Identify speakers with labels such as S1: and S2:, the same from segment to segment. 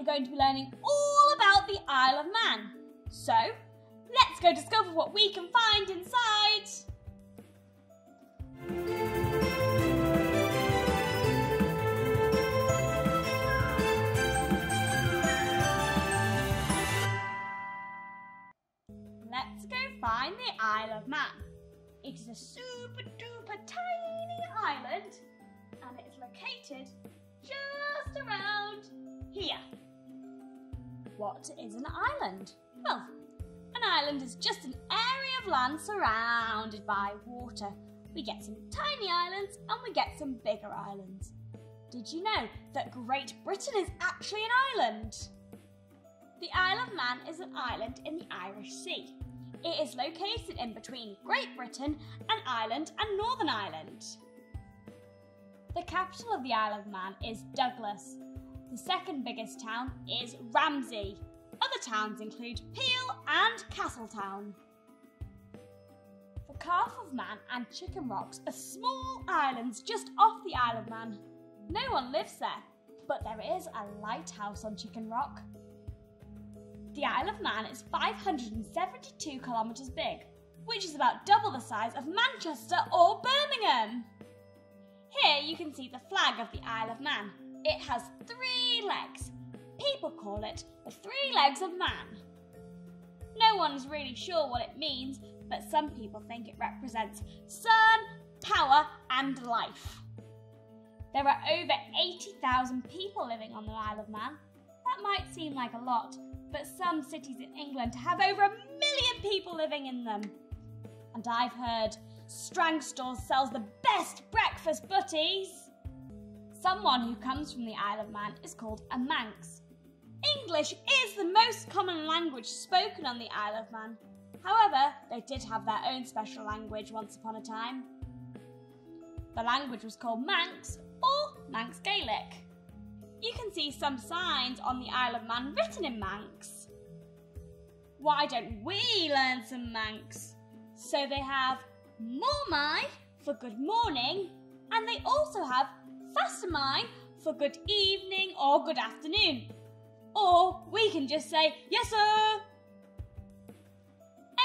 S1: we're going to be learning all about the Isle of Man. So, let's go discover what we can find inside. Let's go find the Isle of Man. It is a super duper tiny island and it is located just around here. What is an island? Well, an island is just an area of land surrounded by water. We get some tiny islands and we get some bigger islands. Did you know that Great Britain is actually an island? The Isle of Man is an island in the Irish Sea. It is located in between Great Britain and Ireland and Northern Ireland. The capital of the Isle of Man is Douglas. The second biggest town is Ramsey. Other towns include Peel and Castletown. The Calf of Man and Chicken Rocks are small islands just off the Isle of Man. No one lives there, but there is a lighthouse on Chicken Rock. The Isle of Man is 572 kilometres big, which is about double the size of Manchester or Birmingham. Here you can see the flag of the Isle of Man. It has three legs. People call it the three legs of man. No one is really sure what it means, but some people think it represents sun, power, and life. There are over 80,000 people living on the Isle of Man. That might seem like a lot, but some cities in England have over a million people living in them. And I've heard Strang Stores sells the best breakfast butties. Someone who comes from the Isle of Man is called a Manx. English is the most common language spoken on the Isle of Man. However, they did have their own special language once upon a time. The language was called Manx or Manx Gaelic. You can see some signs on the Isle of Man written in Manx. Why don't we learn some Manx? So they have Moghrey mie for good morning, and they also have Fastyr mie for good evening or good afternoon. Or we can just say, Yes, sir!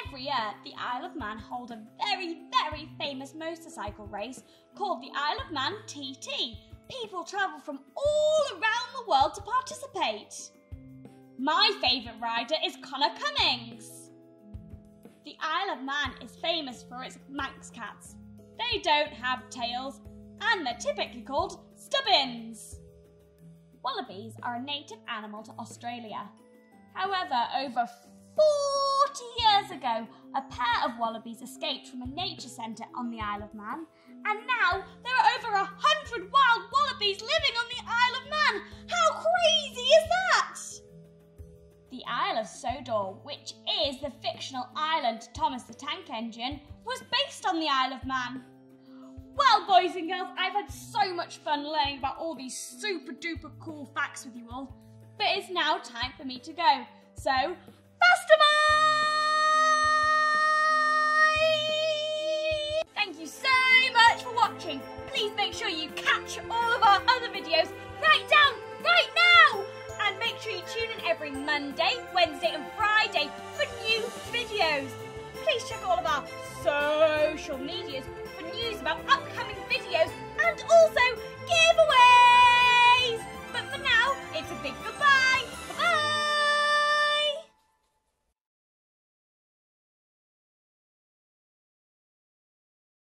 S1: Every year, the Isle of Man hold a very, very famous motorcycle race called the Isle of Man TT. People travel from all around the world to participate. My favourite rider is Conor Cummins. The Isle of Man is famous for its Manx cats. They don't have tails and they're typically called stubbins. Wallabies are a native animal to Australia. However, over 40 years ago, a pair of wallabies escaped from a nature centre on the Isle of Man, and now there are over a hundred wild wallabies living on the Isle of Man. How crazy is that? The Isle of Sodor, which is the fictional island Thomas the Tank Engine, was based on the Isle of Man. Well, boys and girls, I've had so much fun learning about all these super duper cool facts with you all. But it's now time for me to go. So, Fastyr mie! Thank you so much for watching. Please make sure you catch all of our other videos right down, right now! And make sure you tune in every Monday, Wednesday and Friday for new videos please check all of our social medias for news about upcoming videos and also